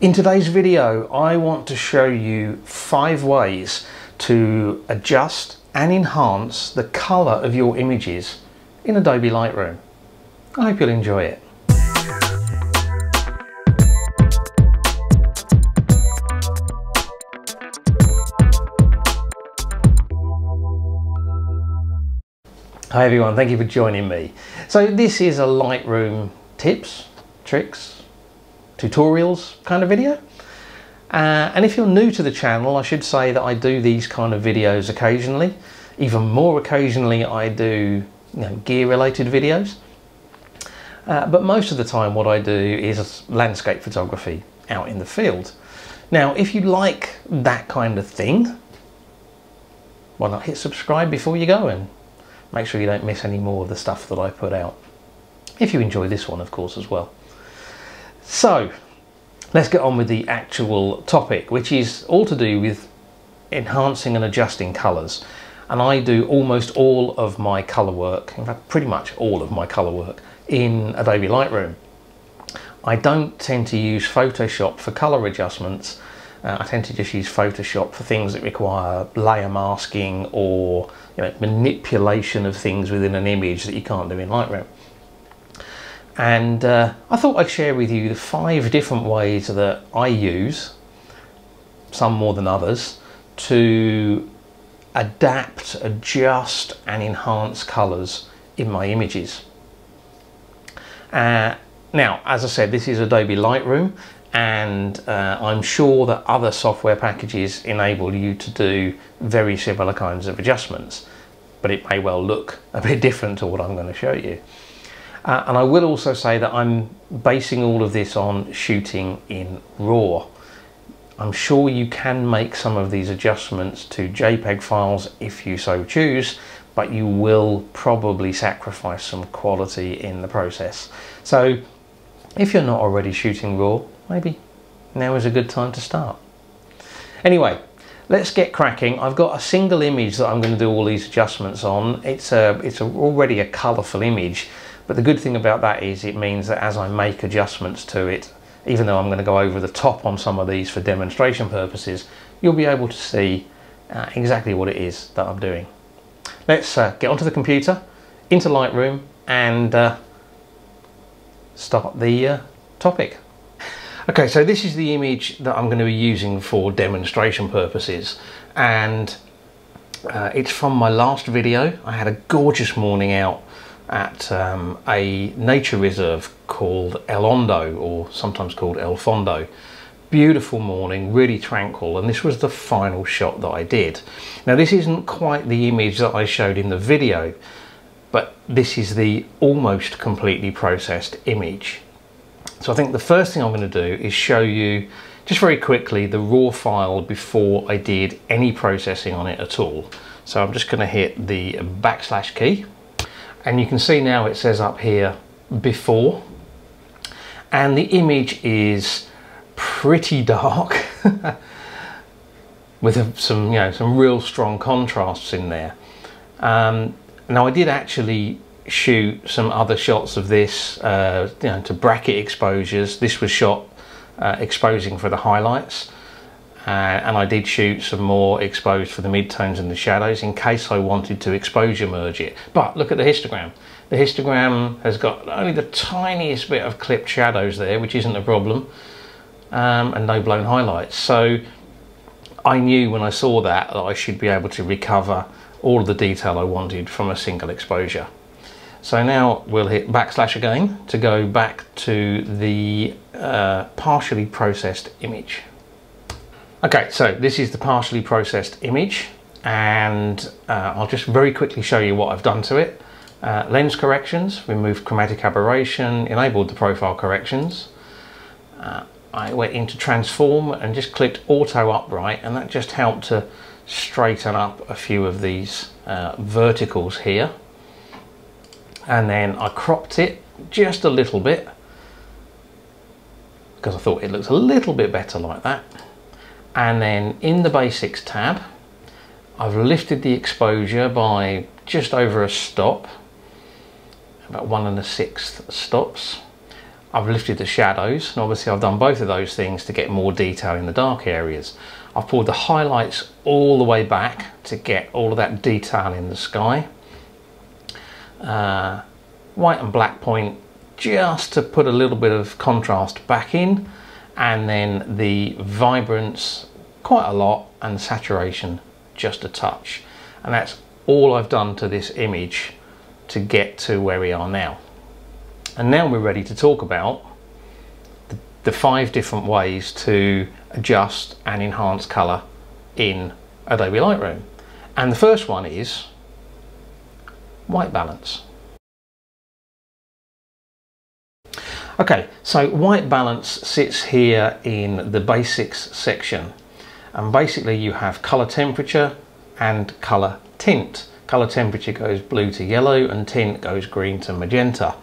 In today's video, I want to show you five ways to adjust and enhance the color of your images in Adobe Lightroom. I hope you'll enjoy it. Hi everyone, thank you for joining me. So this is a Lightroom tips, tricks, tutorials kind of video. Uh, and if you're new to the channel, I should say that I do these kind of videos occasionally. Even more occasionally, I do you know, gear related videos. Uh, but most of the time what I do is landscape photography out in the field. Now, if you like that kind of thing, why not hit subscribe before you go and make sure you don't miss any more of the stuff that I put out. If you enjoy this one, of course, as well. So let's get on with the actual topic, which is all to do with enhancing and adjusting colours. And I do almost all of my colour work, in fact pretty much all of my colour work, in Adobe Lightroom. I don't tend to use Photoshop for colour adjustments. Uh, I tend to just use Photoshop for things that require layer masking or you know, manipulation of things within an image that you can't do in Lightroom and uh, I thought I'd share with you the five different ways that I use, some more than others, to adapt, adjust and enhance colours in my images. Uh, now, as I said, this is Adobe Lightroom and uh, I'm sure that other software packages enable you to do very similar kinds of adjustments, but it may well look a bit different to what I'm going to show you. Uh, and I will also say that I'm basing all of this on shooting in RAW. I'm sure you can make some of these adjustments to JPEG files if you so choose, but you will probably sacrifice some quality in the process. So if you're not already shooting RAW, maybe now is a good time to start. Anyway, let's get cracking. I've got a single image that I'm going to do all these adjustments on. It's, a, it's a, already a colourful image, but the good thing about that is it means that as I make adjustments to it, even though I'm going to go over the top on some of these for demonstration purposes, you'll be able to see uh, exactly what it is that I'm doing. Let's uh, get onto the computer, into Lightroom and uh, start the uh, topic. Okay, so this is the image that I'm going to be using for demonstration purposes and uh, it's from my last video. I had a gorgeous morning out at um, a nature reserve called El Hondo, or sometimes called El Fondo. Beautiful morning, really tranquil, and this was the final shot that I did. Now this isn't quite the image that I showed in the video, but this is the almost completely processed image. So I think the first thing I'm going to do is show you just very quickly the raw file before I did any processing on it at all. So I'm just going to hit the backslash key and you can see now it says up here before and the image is pretty dark with some you know some real strong contrasts in there um, now I did actually shoot some other shots of this uh, you know to bracket exposures this was shot uh, exposing for the highlights uh, and I did shoot some more exposed for the midtones and the shadows in case I wanted to exposure merge it. But look at the histogram. The histogram has got only the tiniest bit of clipped shadows there, which isn't a problem, um, and no blown highlights. So I knew when I saw that that I should be able to recover all of the detail I wanted from a single exposure. So now we'll hit backslash again to go back to the uh, partially processed image. Okay, so this is the partially processed image and uh, I'll just very quickly show you what I've done to it. Uh, lens corrections, removed chromatic aberration, enabled the profile corrections. Uh, I went into transform and just clicked auto upright and that just helped to straighten up a few of these uh, verticals here. And then I cropped it just a little bit because I thought it looks a little bit better like that and then in the basics tab I've lifted the exposure by just over a stop about one and a sixth stops I've lifted the shadows and obviously I've done both of those things to get more detail in the dark areas. I've pulled the highlights all the way back to get all of that detail in the sky. Uh, white and black point just to put a little bit of contrast back in and then the vibrance quite a lot and saturation just a touch and that's all I've done to this image to get to where we are now. And now we're ready to talk about the, the five different ways to adjust and enhance colour in Adobe Lightroom. And the first one is white balance. Okay, so white balance sits here in the basics section. And basically you have color temperature and color tint. Color temperature goes blue to yellow and tint goes green to magenta.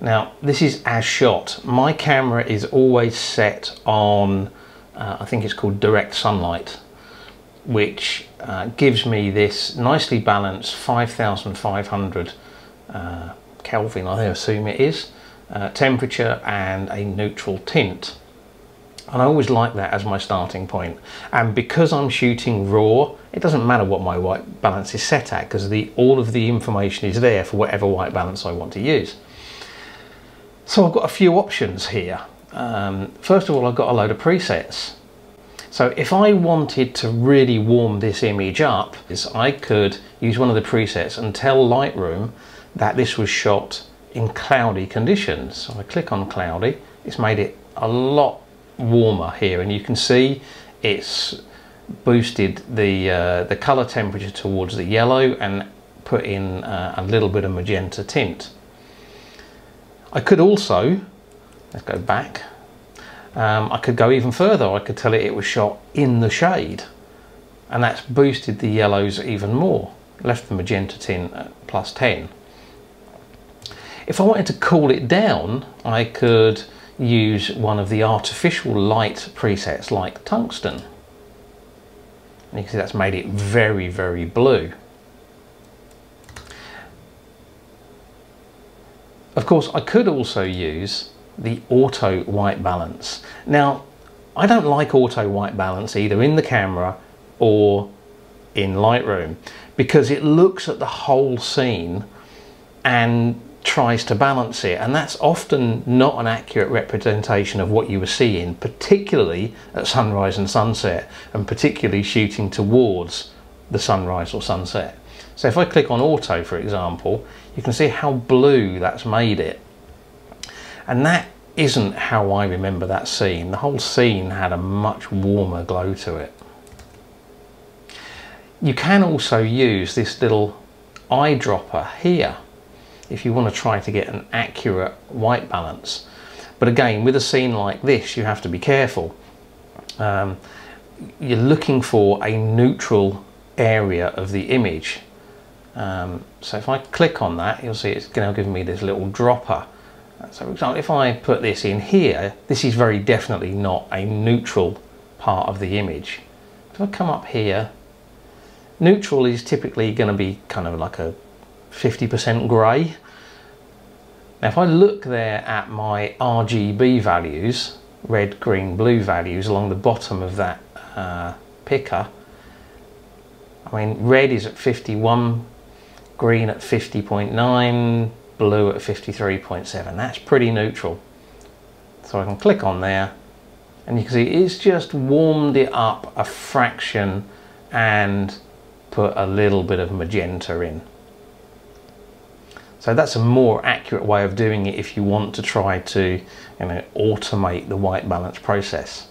Now this is as shot. My camera is always set on, uh, I think it's called direct sunlight, which uh, gives me this nicely balanced 5500 uh, Kelvin, I assume it is, uh, temperature and a neutral tint. And I always like that as my starting point. And because I'm shooting raw, it doesn't matter what my white balance is set at because the, all of the information is there for whatever white balance I want to use. So I've got a few options here. Um, first of all, I've got a load of presets. So if I wanted to really warm this image up, is I could use one of the presets and tell Lightroom that this was shot in cloudy conditions. So I click on cloudy, it's made it a lot warmer here and you can see it's boosted the uh, the color temperature towards the yellow and put in uh, a little bit of magenta tint. I could also, let's go back, um, I could go even further. I could tell it it was shot in the shade and that's boosted the yellows even more, left the magenta tint at plus 10. If I wanted to cool it down, I could use one of the artificial light presets like tungsten. And you can see that's made it very, very blue. Of course, I could also use the auto white balance. Now, I don't like auto white balance either in the camera or in Lightroom because it looks at the whole scene and tries to balance it. And that's often not an accurate representation of what you were seeing particularly at sunrise and sunset and particularly shooting towards the sunrise or sunset. So if I click on auto for example you can see how blue that's made it and that isn't how I remember that scene the whole scene had a much warmer glow to it you can also use this little eyedropper here if you want to try to get an accurate white balance. But again, with a scene like this, you have to be careful. Um, you're looking for a neutral area of the image. Um, so if I click on that, you'll see it's going to give me this little dropper. So for example, if I put this in here, this is very definitely not a neutral part of the image. If I come up here, neutral is typically going to be kind of like a 50% grey. Now if I look there at my RGB values, red, green, blue values along the bottom of that uh, picker, I mean red is at 51, green at 50.9, blue at 53.7. That's pretty neutral. So I can click on there and you can see it's just warmed it up a fraction and put a little bit of magenta in. So that's a more accurate way of doing it if you want to try to you know, automate the white balance process.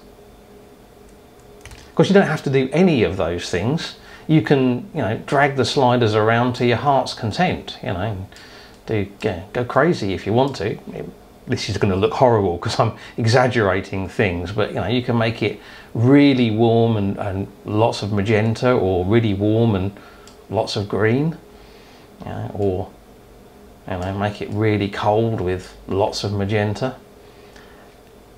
Of course, you don't have to do any of those things. You can, you know, drag the sliders around to your heart's content. You know, do yeah, go crazy if you want to. This is going to look horrible because I'm exaggerating things, but you know, you can make it really warm and, and lots of magenta, or really warm and lots of green, you know, or you know, make it really cold with lots of magenta.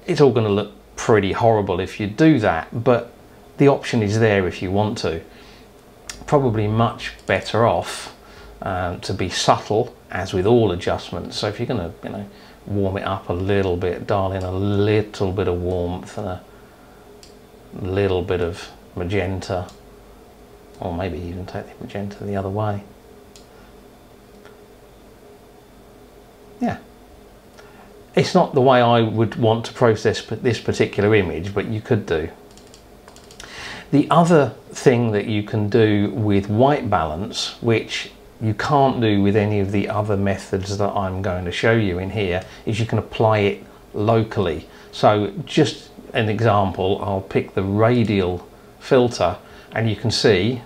It's all going to look pretty horrible if you do that, but the option is there if you want to. Probably much better off um, to be subtle, as with all adjustments. So if you're going to, you know, warm it up a little bit, dial in a little bit of warmth and a little bit of magenta, or maybe even take the magenta the other way. Yeah. It's not the way I would want to process this particular image, but you could do. The other thing that you can do with white balance, which you can't do with any of the other methods that I'm going to show you in here, is you can apply it locally. So just an example, I'll pick the radial filter and you can see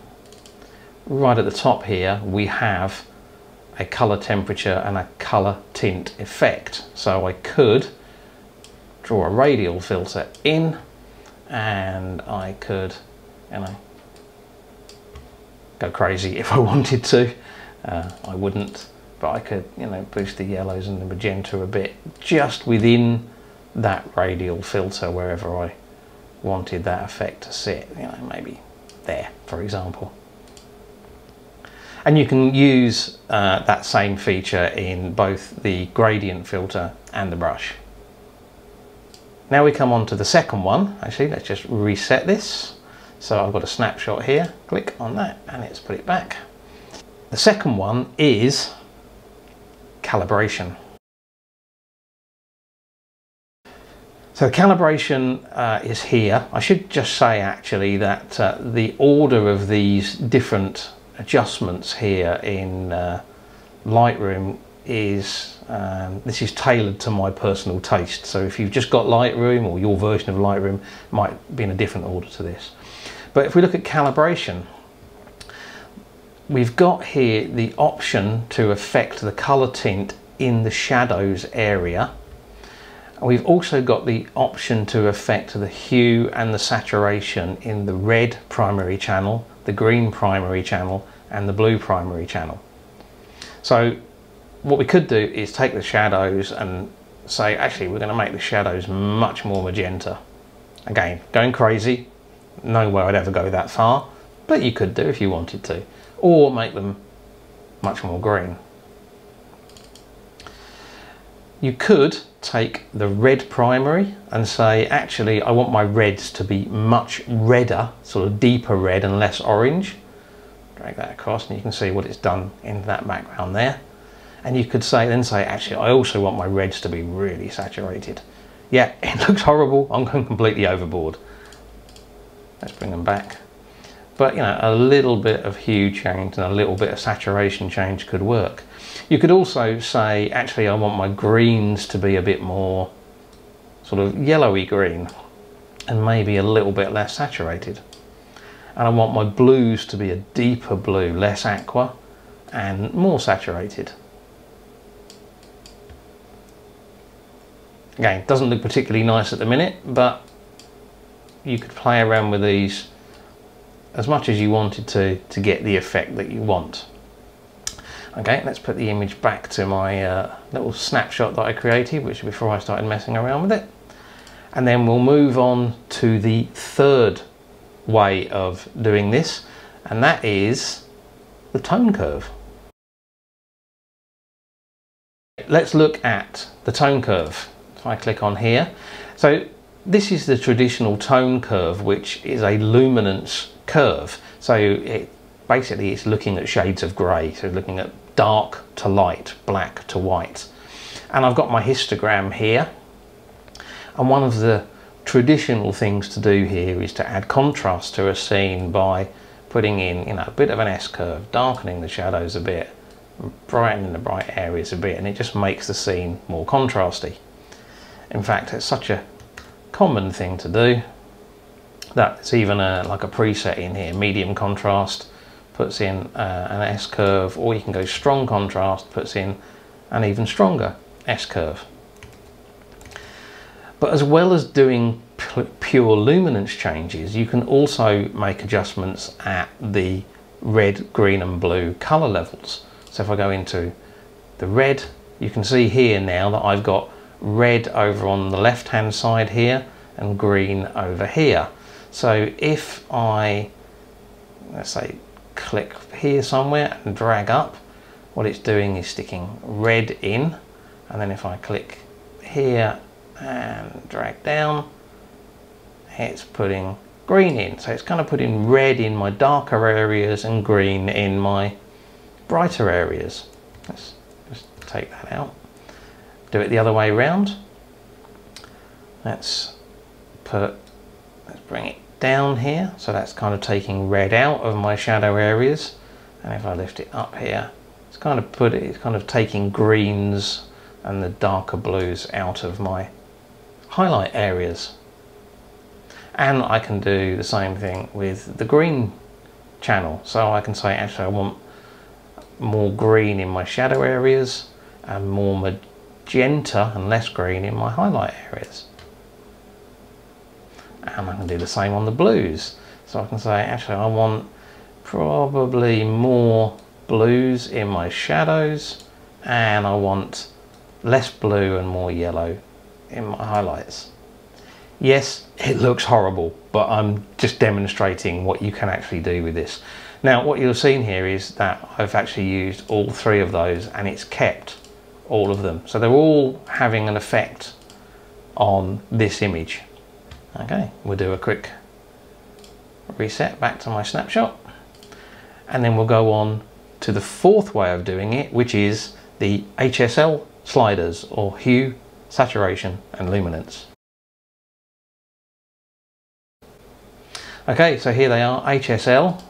right at the top here we have a color temperature and a color tint effect. So I could draw a radial filter in and I could, you know, go crazy if I wanted to. Uh, I wouldn't, but I could, you know, boost the yellows and the magenta a bit just within that radial filter wherever I wanted that effect to sit, you know, maybe there, for example. And you can use uh, that same feature in both the gradient filter and the brush. Now we come on to the second one. Actually, let's just reset this. So I've got a snapshot here, click on that and let's put it back. The second one is calibration. So calibration uh, is here. I should just say actually that uh, the order of these different adjustments here in uh, Lightroom is um, this is tailored to my personal taste so if you've just got Lightroom or your version of Lightroom might be in a different order to this but if we look at calibration we've got here the option to affect the color tint in the shadows area We've also got the option to affect the hue and the saturation in the red primary channel the green primary channel and the blue primary channel. So what we could do is take the shadows and say actually we're going to make the shadows much more magenta. Again, going crazy, no way I'd ever go that far, but you could do if you wanted to. Or make them much more green. You could take the red primary and say, actually, I want my reds to be much redder, sort of deeper red and less orange. Drag that across and you can see what it's done in that background there. And you could say, then say, actually, I also want my reds to be really saturated. Yeah, it looks horrible. I'm going completely overboard. Let's bring them back. But, you know, a little bit of hue change and a little bit of saturation change could work. You could also say, actually, I want my greens to be a bit more sort of yellowy green and maybe a little bit less saturated. And I want my blues to be a deeper blue, less aqua and more saturated. Again, doesn't look particularly nice at the minute, but you could play around with these as much as you wanted to to get the effect that you want. Okay, let's put the image back to my uh, little snapshot that I created, which before I started messing around with it. And then we'll move on to the third way of doing this, and that is the tone curve. Let's look at the tone curve. If I click on here. So this is the traditional tone curve, which is a luminance curve. So it basically it's looking at shades of grey, so looking at dark to light, black to white. And I've got my histogram here. And one of the traditional things to do here is to add contrast to a scene by putting in you know a bit of an S-curve, darkening the shadows a bit, brightening the bright areas a bit, and it just makes the scene more contrasty. In fact, it's such a common thing to do that it's even a, like a preset in here, medium contrast, puts in uh, an S-curve, or you can go strong contrast, puts in an even stronger S-curve. But as well as doing pure luminance changes, you can also make adjustments at the red, green and blue color levels. So if I go into the red, you can see here now that I've got red over on the left hand side here and green over here. So if I, let's say click here somewhere and drag up, what it's doing is sticking red in. And then if I click here and drag down, it's putting green in. So it's kind of putting red in my darker areas and green in my brighter areas. Let's just take that out. Do it the other way around. Let's put, let's bring it down here. So that's kind of taking red out of my shadow areas. And if I lift it up here, it's kind of put it, it's kind of taking greens and the darker blues out of my highlight areas. And I can do the same thing with the green channel. So I can say, actually, I want more green in my shadow areas and more magenta and less green in my highlight areas. And I can do the same on the blues. So I can say, actually, I want probably more blues in my shadows and I want less blue and more yellow in my highlights. Yes, it looks horrible, but I'm just demonstrating what you can actually do with this. Now, what you'll see here is that I've actually used all three of those and it's kept all of them. So they're all having an effect on this image. Okay, we'll do a quick reset back to my snapshot. And then we'll go on to the fourth way of doing it, which is the HSL sliders or hue, saturation and luminance. Okay, so here they are, HSL,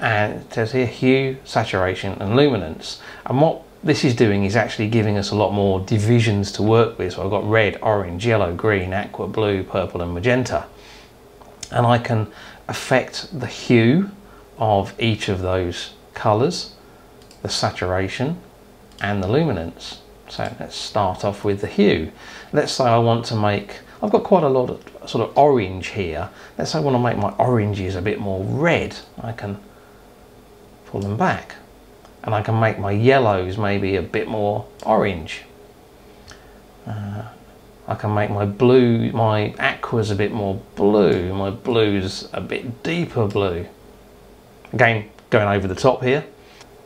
and it says here hue, saturation and luminance. And what this is doing is actually giving us a lot more divisions to work with. So I've got red, orange, yellow, green, aqua, blue, purple and magenta. And I can affect the hue of each of those colours, the saturation and the luminance. So let's start off with the hue. Let's say I want to make, I've got quite a lot of sort of orange here. Let's say I want to make my oranges a bit more red. I can pull them back. And I can make my yellows maybe a bit more orange. Uh, I can make my blue, my aquas a bit more blue, my blues a bit deeper blue. Again, going over the top here.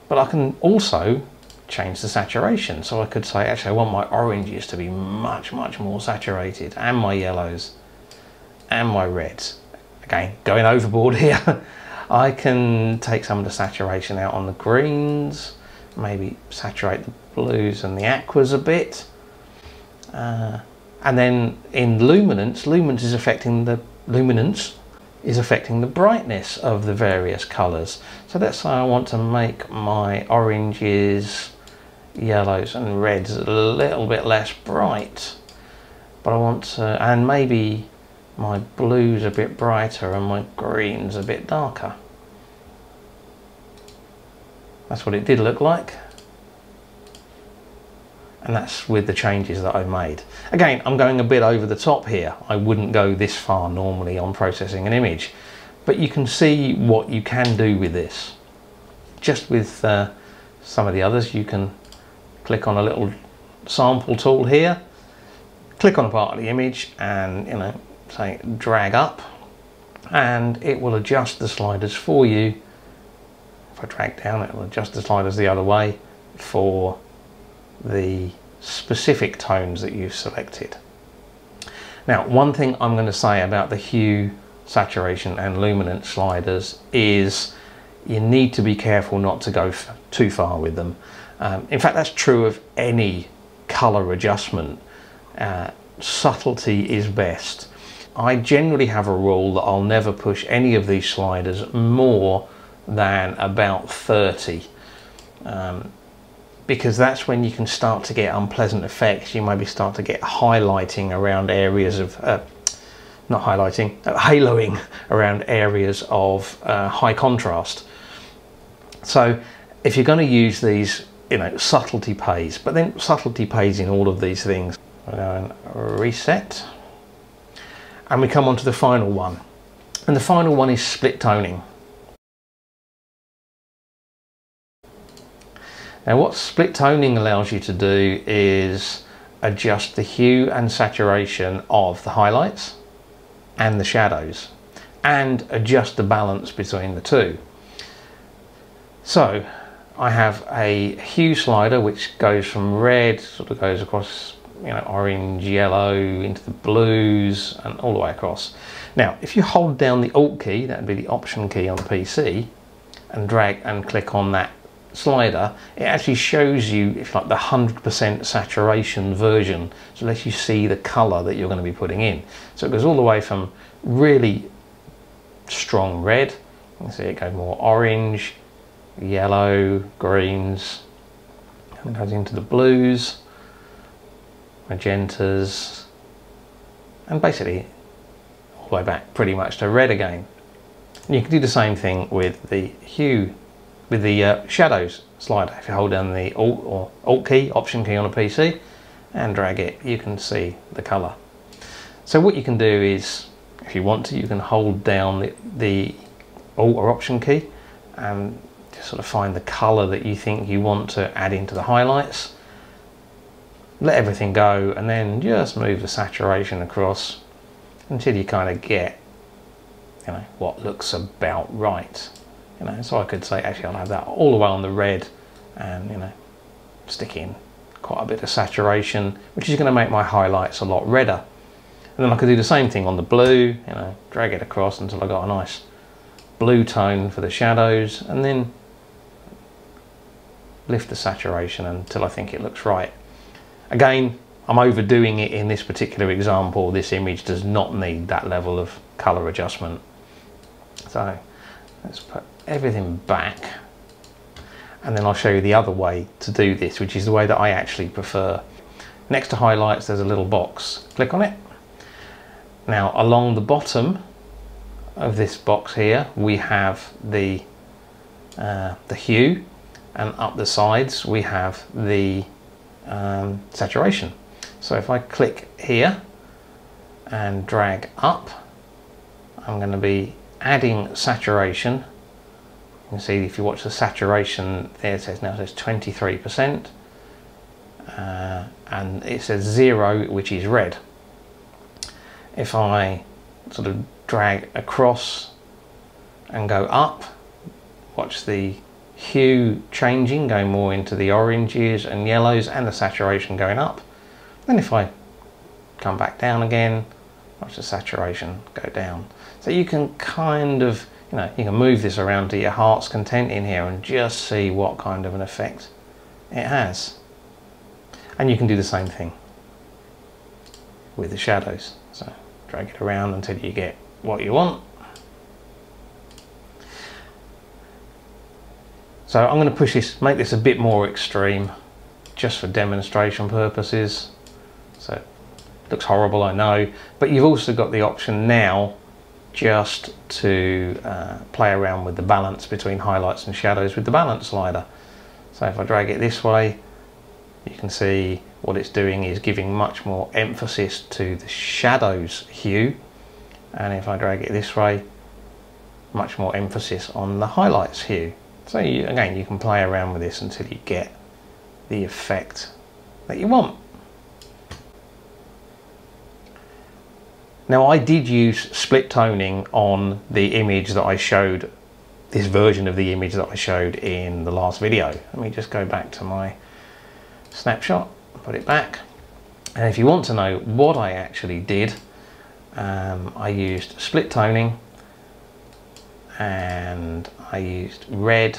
But I can also change the saturation. So I could say, actually, I want my oranges to be much, much more saturated, and my yellows, and my reds. Again, going overboard here. I can take some of the saturation out on the greens, maybe saturate the blues and the aquas a bit. Uh, and then in luminance, luminance is affecting the luminance is affecting the brightness of the various colors. So let's say I want to make my oranges, yellows and reds a little bit less bright. But I want to, and maybe my blues a bit brighter and my greens a bit darker. That's what it did look like. And that's with the changes that I made. Again, I'm going a bit over the top here. I wouldn't go this far normally on processing an image, but you can see what you can do with this. Just with uh, some of the others, you can click on a little sample tool here, click on a part of the image and, you know, say drag up and it will adjust the sliders for you I drag down it will adjust the sliders the other way for the specific tones that you've selected. Now one thing I'm going to say about the hue, saturation and luminance sliders is you need to be careful not to go too far with them. Um, in fact that's true of any colour adjustment. Uh, subtlety is best. I generally have a rule that I'll never push any of these sliders more than about 30 um, because that's when you can start to get unpleasant effects. You maybe start to get highlighting around areas of, uh, not highlighting, uh, haloing around areas of uh, high contrast. So if you're going to use these, you know, subtlety pays, but then subtlety pays in all of these things. and reset. And we come on to the final one. And the final one is split toning. Now what split toning allows you to do is adjust the hue and saturation of the highlights and the shadows and adjust the balance between the two. So I have a hue slider which goes from red, sort of goes across you know, orange, yellow, into the blues, and all the way across. Now, if you hold down the Alt key, that would be the Option key on the PC, and drag and click on that slider, it actually shows you, if like, the 100% saturation version, so it lets you see the color that you're going to be putting in. So it goes all the way from really strong red, you see it go more orange, yellow, greens, and goes into the blues, magentas, and basically all the way back pretty much to red again. And you can do the same thing with the hue, with the uh, shadows slider. If you hold down the Alt or Alt key, Option key on a PC, and drag it, you can see the color. So what you can do is, if you want to, you can hold down the, the Alt or Option key and just sort of find the color that you think you want to add into the highlights. Let everything go and then just move the saturation across until you kind of get you know what looks about right you know so I could say actually I'll have that all the way on the red and you know stick in quite a bit of saturation which is going to make my highlights a lot redder. And then I could do the same thing on the blue you know drag it across until I got a nice blue tone for the shadows and then lift the saturation until I think it looks right. Again I'm overdoing it in this particular example. This image does not need that level of color adjustment. So let's put everything back and then I'll show you the other way to do this, which is the way that I actually prefer. Next to highlights, there's a little box. Click on it. Now, along the bottom of this box here, we have the, uh, the hue, and up the sides, we have the um, saturation. So if I click here and drag up, I'm going to be adding saturation. Can see if you watch the saturation there it says now it says 23% uh, and it says zero which is red. If I sort of drag across and go up, watch the hue changing, going more into the oranges and yellows and the saturation going up. Then if I come back down again, watch the saturation go down. So you can kind of, you know, you can move this around to your heart's content in here and just see what kind of an effect it has. And you can do the same thing with the shadows. So drag it around until you get what you want. So I'm going to push this, make this a bit more extreme, just for demonstration purposes. So looks horrible, I know, but you've also got the option now just to uh, play around with the balance between highlights and shadows with the balance slider. So if I drag it this way, you can see what it's doing is giving much more emphasis to the shadows hue. And if I drag it this way, much more emphasis on the highlights hue. So you, again, you can play around with this until you get the effect that you want. Now I did use split toning on the image that I showed, this version of the image that I showed in the last video. Let me just go back to my snapshot, put it back. And if you want to know what I actually did, um, I used split toning and I used red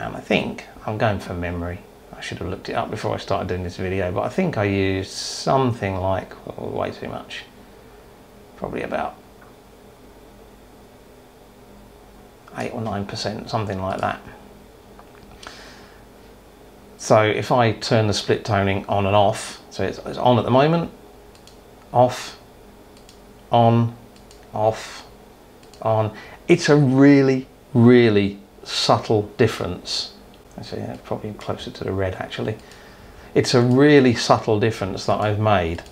and I think I'm going for memory. I should have looked it up before I started doing this video, but I think I used something like, oh, way too much probably about 8 or 9%, something like that. So if I turn the split toning on and off, so it's, it's on at the moment, off, on, off, on, it's a really, really subtle difference. Actually, it's probably closer to the red actually. It's a really subtle difference that I've made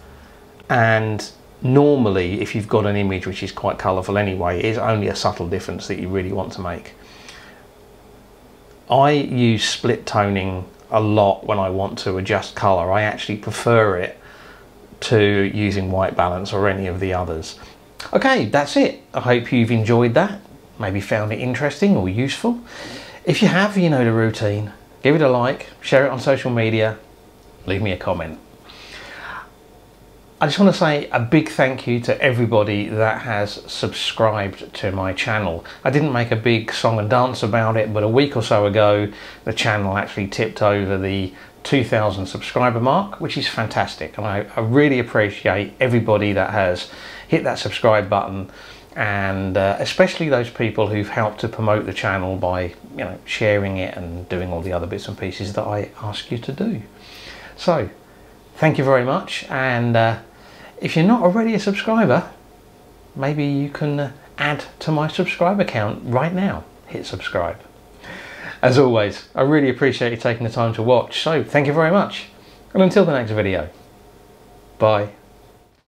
and normally if you've got an image which is quite colourful anyway, it is only a subtle difference that you really want to make. I use split toning a lot when I want to adjust colour. I actually prefer it to using white balance or any of the others. Okay, that's it. I hope you've enjoyed that. Maybe found it interesting or useful. If you have, you know the routine. Give it a like, share it on social media, leave me a comment. I just want to say a big thank you to everybody that has subscribed to my channel. I didn't make a big song and dance about it, but a week or so ago, the channel actually tipped over the 2000 subscriber mark, which is fantastic. And I, I really appreciate everybody that has hit that subscribe button and uh, especially those people who've helped to promote the channel by you know sharing it and doing all the other bits and pieces that I ask you to do. So thank you very much and uh, if you're not already a subscriber maybe you can uh, add to my subscriber count right now. Hit subscribe. As always I really appreciate you taking the time to watch so thank you very much and until the next video bye